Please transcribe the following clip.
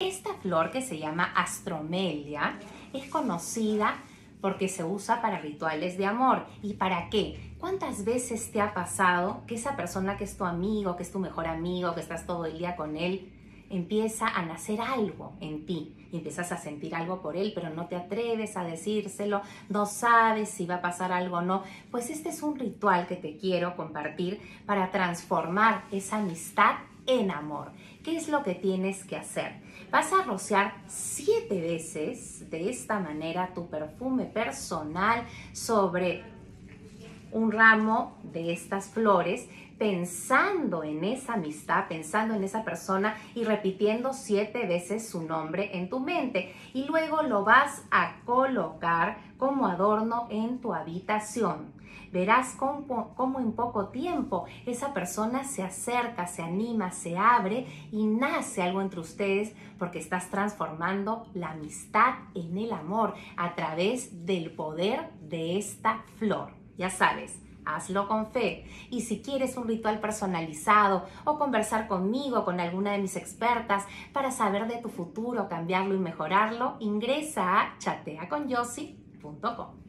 Esta flor que se llama astromelia es conocida porque se usa para rituales de amor. ¿Y para qué? ¿Cuántas veces te ha pasado que esa persona que es tu amigo, que es tu mejor amigo, que estás todo el día con él, empieza a nacer algo en ti empiezas a sentir algo por él, pero no te atreves a decírselo, no sabes si va a pasar algo o no. Pues este es un ritual que te quiero compartir para transformar esa amistad en amor. ¿Qué es lo que tienes que hacer? Vas a rociar siete veces de esta manera tu perfume personal sobre un ramo de estas flores pensando en esa amistad, pensando en esa persona y repitiendo siete veces su nombre en tu mente. Y luego lo vas a colocar como adorno en tu habitación. Verás cómo, en poco tiempo esa persona se acerca, se anima, se abre y nace algo entre ustedes porque estás transformando la amistad en el amor a través del poder de esta flor. Ya sabes, hazlo con fe. Y si quieres un ritual personalizado o conversar conmigo, con alguna de mis expertas, para saber de tu futuro, cambiarlo y mejorarlo, ingresa a chateaconyossi.com.